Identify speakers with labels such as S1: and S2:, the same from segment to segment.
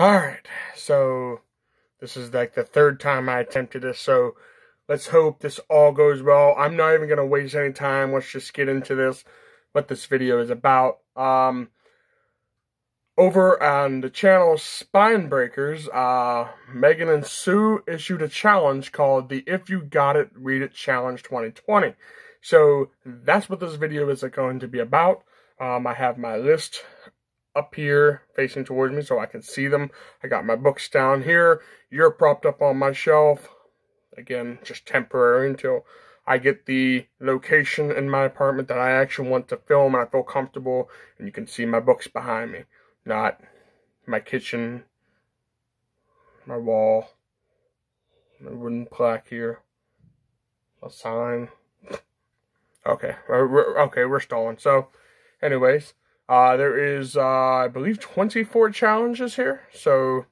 S1: Alright, so this is like the third time I attempted this, so let's hope this all goes well. I'm not even going to waste any time. Let's just get into this, what this video is about. Um, over on the channel Spine Breakers, uh, Megan and Sue issued a challenge called the If You Got It, Read It Challenge 2020. So that's what this video is going to be about. Um, I have my list up here facing towards me so I can see them. I got my books down here. You're propped up on my shelf. Again, just temporary until I get the location in my apartment that I actually want to film and I feel comfortable. And you can see my books behind me, not my kitchen, my wall, my wooden plaque here, a sign. Okay, okay, we're stalling. So, anyways, uh, there is, uh, I believe, 24 challenges here. So,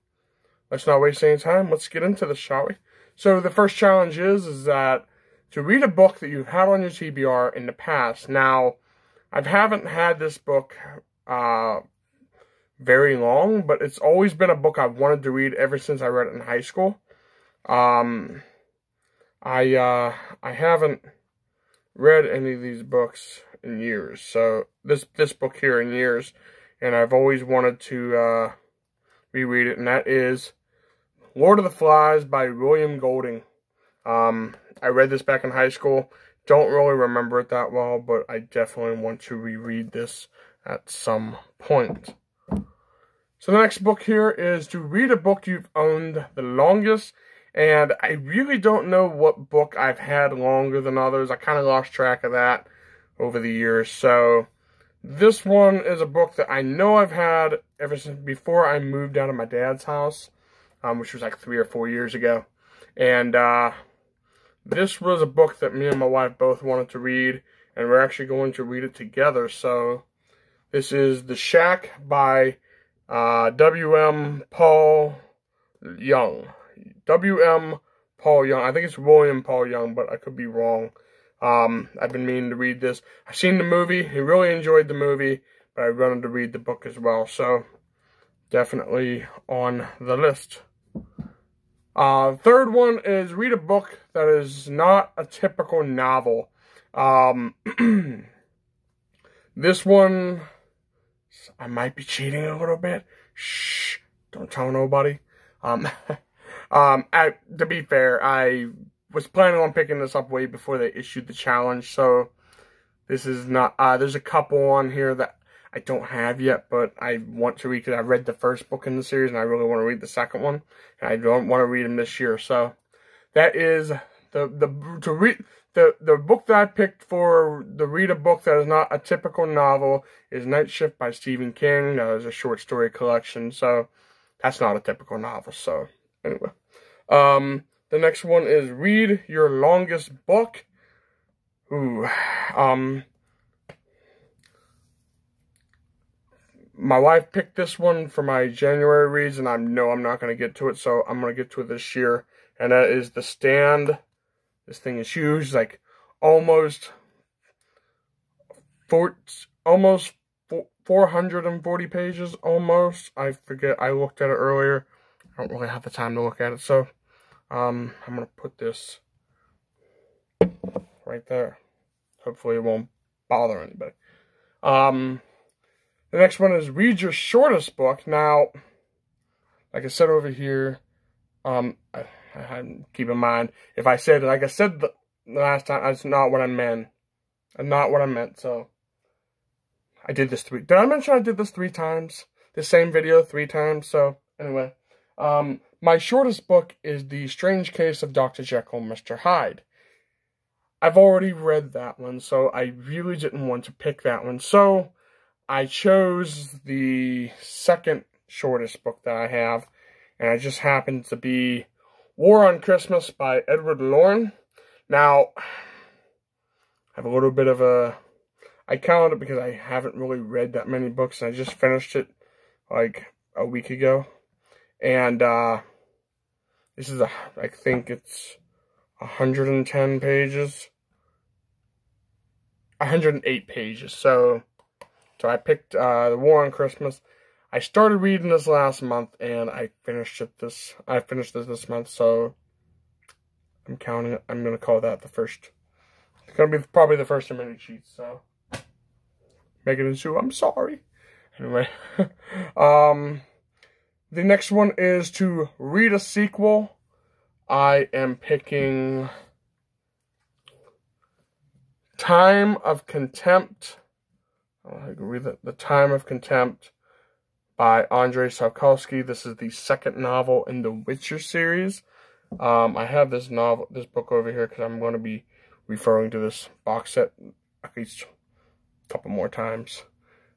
S1: let's not waste any time. Let's get into this, shall we? So, the first challenge is, is that to read a book that you've had on your TBR in the past. Now, I haven't had this book, uh, very long, but it's always been a book I've wanted to read ever since I read it in high school. Um, I, uh, I haven't read any of these books in years. So this this book here in years, and I've always wanted to uh, reread it, and that is Lord of the Flies by William Golding. Um, I read this back in high school. Don't really remember it that well, but I definitely want to reread this at some point. So the next book here is to read a book you've owned the longest and I really don't know what book I've had longer than others. I kind of lost track of that over the years. So this one is a book that I know I've had ever since before I moved out of my dad's house, um, which was like three or four years ago. And uh, this was a book that me and my wife both wanted to read, and we're actually going to read it together. So this is The Shack by uh, W.M. Paul Young. W.M. Paul Young. I think it's William Paul Young, but I could be wrong. Um, I've been meaning to read this. I've seen the movie. I really enjoyed the movie, but I wanted to read the book as well. So, definitely on the list. Uh, third one is read a book that is not a typical novel. Um, this one, I might be cheating a little bit. Shh, don't tell nobody. Um, Um, to be fair, I was planning on picking this up way before they issued the challenge, so this is not, uh, there's a couple on here that I don't have yet, but I want to read because I read the first book in the series and I really want to read the second one, and I don't want to read them this year, so that is the, the, to read, the, the book that I picked for the read a book that is not a typical novel is Night Shift by Stephen King. That is a short story collection, so that's not a typical novel, so anyway. Um, the next one is read your longest book. Ooh, um, my wife picked this one for my January reads, and I know I'm not going to get to it, so I'm going to get to it this year. And that is The Stand. This thing is huge, like almost four, almost 440 pages, almost. I forget, I looked at it earlier. I don't really have the time to look at it, so um, I'm going to put this right there. Hopefully it won't bother anybody. Um, the next one is read your shortest book. Now, like I said over here, um, I, I, keep in mind, if I said, like I said the, the last time, that's not what I meant. And not what I meant, so I did this three. Did I mention I did this three times? The same video three times, so anyway. Um, my shortest book is The Strange Case of Dr. Jekyll and Mr. Hyde. I've already read that one, so I really didn't want to pick that one. So I chose the second shortest book that I have, and it just happened to be War on Christmas by Edward Lorn. Now, I have a little bit of a. I counted it because I haven't really read that many books, and I just finished it like a week ago. And uh, this is, a, I think it's 110 pages. 108 pages. So, so I picked uh, The War on Christmas. I started reading this last month and I finished it this I finished this this month, so I'm counting it. I'm gonna call that the first. It's gonna be probably the first many cheats. So Megan and Sue, I'm sorry. Anyway, um, the next one is to read a sequel. I am picking Time of Contempt. I read the, the Time of Contempt by Andrei Sapkowski. This is the second novel in the Witcher series. Um, I have this novel, this book over here because I'm going to be referring to this box set at least a couple more times.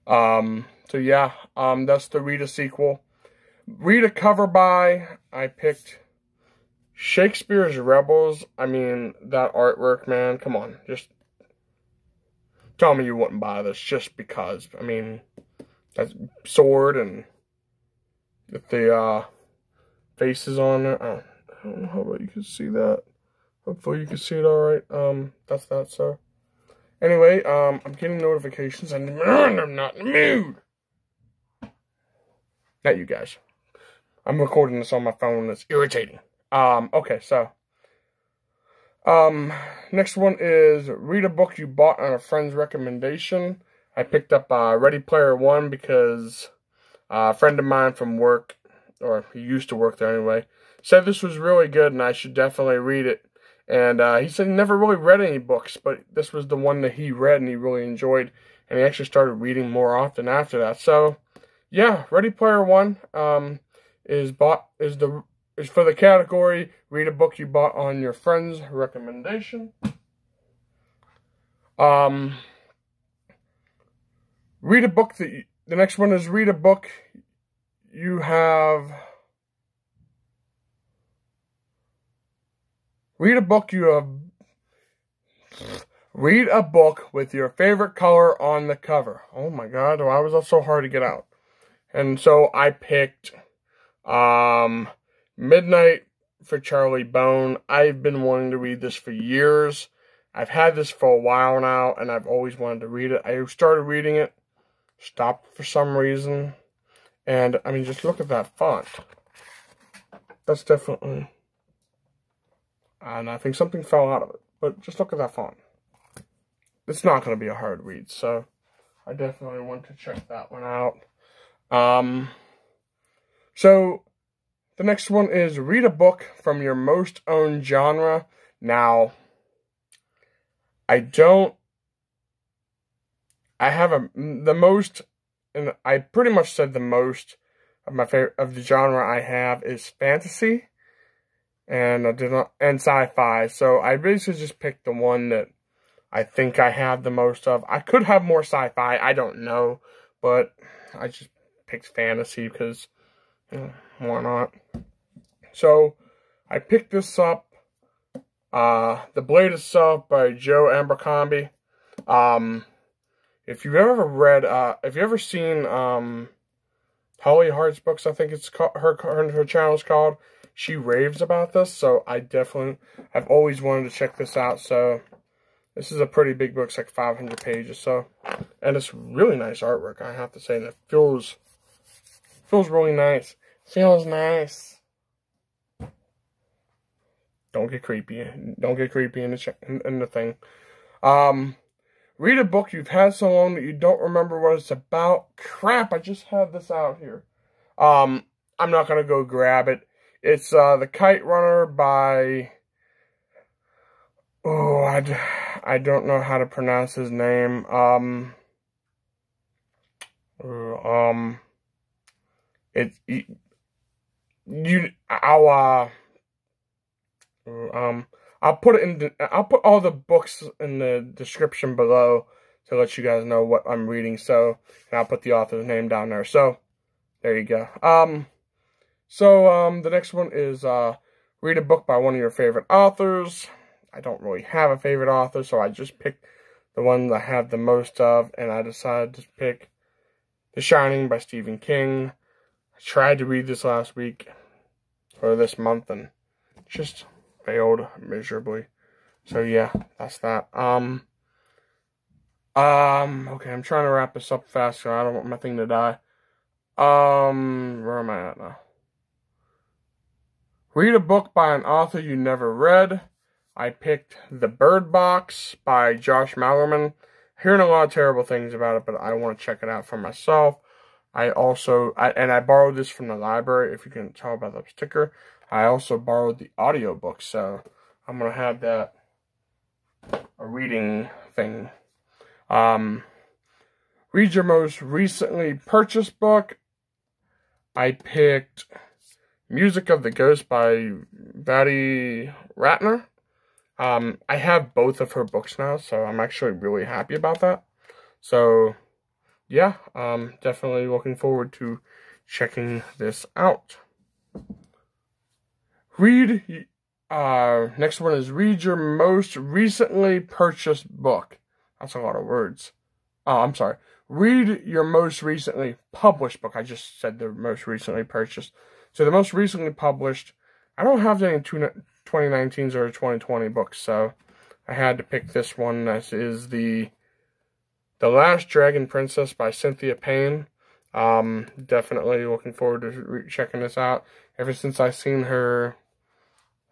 S1: Um, so yeah, um, that's the Rita sequel. Rita cover by, I picked Shakespeare's Rebels. I mean, that artwork, man, come on, just tell me you wouldn't buy this just because. I mean, that sword and with the uh, faces on it. I don't know how well you can see that. Hopefully you can see it all right. Um, that's that, sir. Anyway, um, I'm getting notifications and I'm not in the mood. Not you guys. I'm recording this on my phone. It's irritating. Um, okay, so. Um, next one is read a book you bought on a friend's recommendation. I picked up uh, Ready Player One because uh, a friend of mine from work, or he used to work there anyway, said this was really good and I should definitely read it. And uh, he said he never really read any books, but this was the one that he read and he really enjoyed. And he actually started reading more often after that. So, yeah, Ready Player One um, is bought is the is for the category read a book you bought on your friend's recommendation. Um, read a book that you, the next one is read a book you have read a book you have read a book with your favorite color on the cover. Oh my god, why was that so hard to get out? And so I picked um Midnight for Charlie Bone. I've been wanting to read this for years. I've had this for a while now, and I've always wanted to read it. I started reading it, stopped for some reason, and I mean, just look at that font. That's definitely, and I think something fell out of it, but just look at that font. It's not going to be a hard read, so I definitely want to check that one out. Um, so the next one is read a book from your most owned genre. Now, I don't. I have a the most, and I pretty much said the most of my favorite of the genre I have is fantasy, and I did not and sci-fi. So I basically just picked the one that I think I have the most of. I could have more sci-fi. I don't know, but I just picked fantasy because why not? So I picked this up. Uh, the Blade itself by Joe Abercrombie. Um, if you've ever read, uh, if you ever seen um, Holly Hart's books, I think it's called, her her channel is called. She raves about this, so I definitely I've always wanted to check this out. So this is a pretty big book, it's like 500 pages. So and it's really nice artwork, I have to say, and it feels feels really nice. Feels nice. Don't get creepy. Don't get creepy in the in, in the thing. Um, read a book you've had so long that you don't remember what it's about. Crap! I just had this out here. Um, I'm not gonna go grab it. It's uh, the Kite Runner by. Oh, I, I don't know how to pronounce his name. Um. Um. It, you I'll uh um I'll put it in the, I'll put all the books in the description below to let you guys know what I'm reading. So and I'll put the author's name down there. So there you go. Um so um the next one is uh read a book by one of your favorite authors. I don't really have a favorite author, so I just picked the one I have the most of, and I decided to pick The Shining by Stephen King. I tried to read this last week or this month and just failed miserably. So yeah, that's that. Um um okay, I'm trying to wrap this up fast so I don't want my thing to die. Um, where am I at now? Read a book by an author you never read. I picked The Bird Box by Josh Malerman. Hearing a lot of terrible things about it, but I want to check it out for myself. I also, I, and I borrowed this from the library, if you can tell by the sticker. I also borrowed the audiobook, so I'm going to have that a reading thing. Um, read your most recently purchased book. I picked Music of the Ghost by Vaddey Ratner. Um, I have both of her books now, so I'm actually really happy about that. So, yeah, um, definitely looking forward to checking this out. Read, uh, next one is read your most recently purchased book. That's a lot of words. Oh, I'm sorry. Read your most recently published book. I just said the most recently purchased. So the most recently published, I don't have any 2019s or 2020 books, so I had to pick this one. This is the The Last Dragon Princess by Cynthia Payne. Um, definitely looking forward to checking this out. Ever since I seen her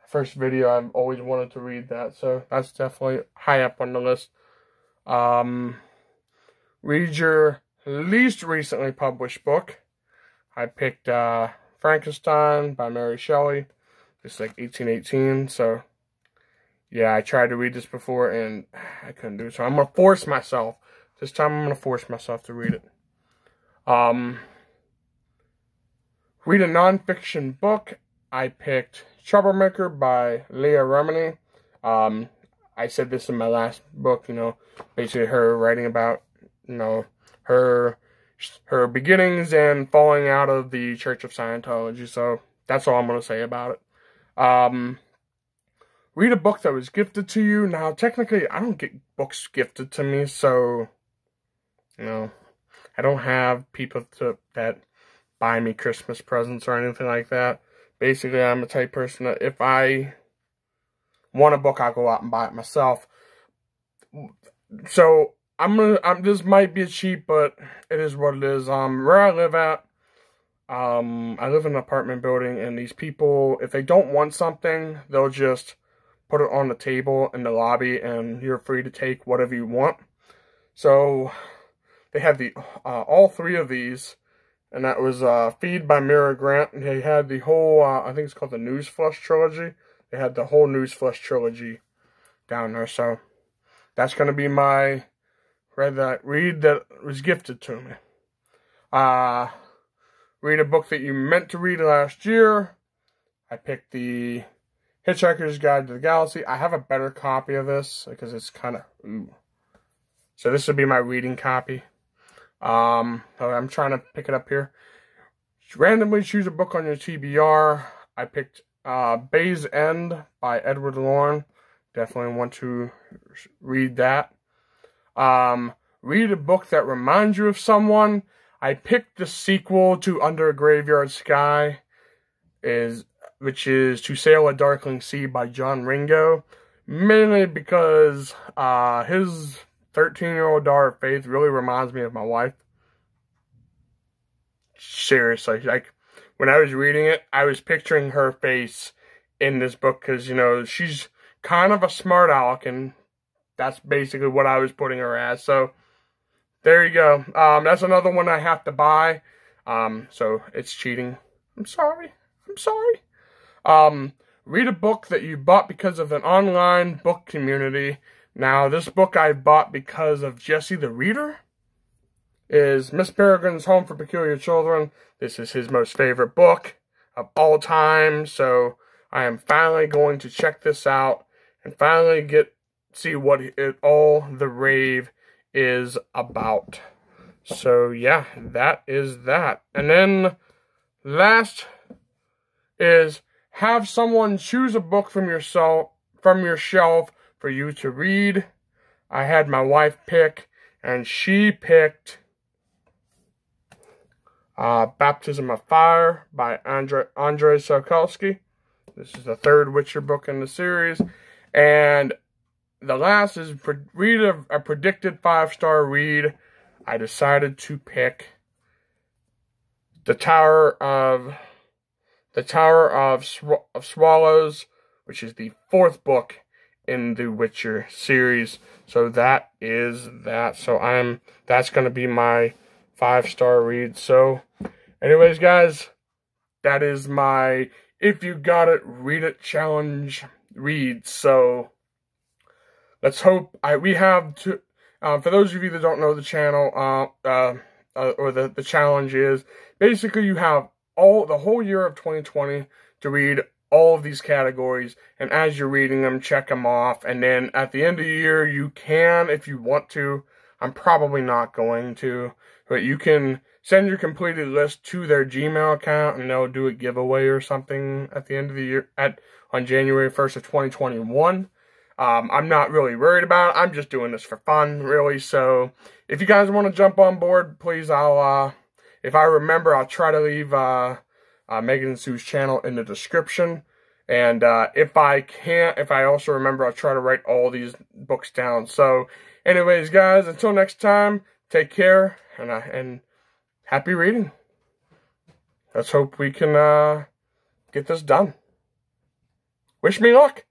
S1: first video, I've always wanted to read that, so that's definitely high up on the list. Um, read your least recently published book. I picked uh, Frankenstein by Mary Shelley. It's like 1818, so yeah, I tried to read this before and I couldn't do it. So I'm going to force myself. This time I'm going to force myself to read it. Um, read a nonfiction book. I picked Troublemaker by Leah Remini. Um, I said this in my last book, you know, basically her writing about, you know, her her beginnings and falling out of the Church of Scientology. So that's all I'm going to say about it. Um, read a book that was gifted to you. Now, technically, I don't get books gifted to me, so you know, I don't have people to that buy me Christmas presents or anything like that. Basically, I'm the type person that if I want a book, I'll go out and buy it myself. So I'm gonna. I'm, this might be cheap, but it is what it is. Um, where I live at, um, I live in an apartment building, and these people, if they don't want something, they'll just put it on the table in the lobby, and you're free to take whatever you want. So they had the uh, all three of these, and that was uh, Feed by Mira Grant. And they had the whole. Uh, I think it's called the Newsflesh trilogy. They had the whole Newsflesh trilogy down there. So that's gonna be my read that read that was gifted to me. Uh read a book that you meant to read last year. I picked the Hitchhiker's Guide to the Galaxy. I have a better copy of this because it's kind of. So this would be my reading copy. Um, I'm trying to pick it up here. Randomly choose a book on your TBR. I picked uh, Bay's End by Edward Lorn. Definitely want to read that. Um, read a book that reminds you of someone. I picked the sequel to Under a Graveyard Sky, is which is To Sail a Darkling Sea by John Ringo, mainly because uh, his 13-year-old daughter Faith really reminds me of my wife. Seriously, like when I was reading it, I was picturing her face in this book because you know she's kind of a smart aleck and that's basically what I was putting her as. So there you go. Um, that's another one I have to buy. Um, so it's cheating. I'm sorry. I'm sorry. Um, read a book that you bought because of an online book community. Now, this book I bought because of Jesse the Reader is Miss Peregrine's Home for Peculiar Children. This is his most favorite book of all time. So I am finally going to check this out and finally get see what it, all the rave is about. So yeah, that is that. And then last is have someone choose a book from your shelf from your shelf for you to read. I had my wife pick, and she picked uh, Baptism of Fire by Andre Andrei Sapkowski. This is the third Witcher book in the series, and the last is read a, a predicted five star read. I decided to pick the Tower of the Tower of, Sw of Swallows, which is the fourth book in the Witcher series. So that is that. So I'm that's gonna be my five star read. So, anyways, guys, that is my if you got it, read it challenge read. So let's hope I we have to. Uh, for those of you that don't know the channel, uh, uh, uh, or the the challenge is basically you have all the whole year of 2020 to read all of these categories and as you're reading them check them off. And then at the end of the year you can if you want to i'm probably not going to but you can send your completed list to their gmail account and they'll do a giveaway or something at the end of the year at on january 1st of 2021 um, i'm not really worried about it. I'm just doing this for fun really. So if you guys want to jump on board please i'll uh, if i remember i'll try to leave uh, uh, Megan and Sue's channel in the description. And uh, if I can't, if I also remember, I'll try to write all these books down. So, anyways, guys, until next time, take care and uh, and happy reading. Let's hope we can uh, get this done. Wish me luck.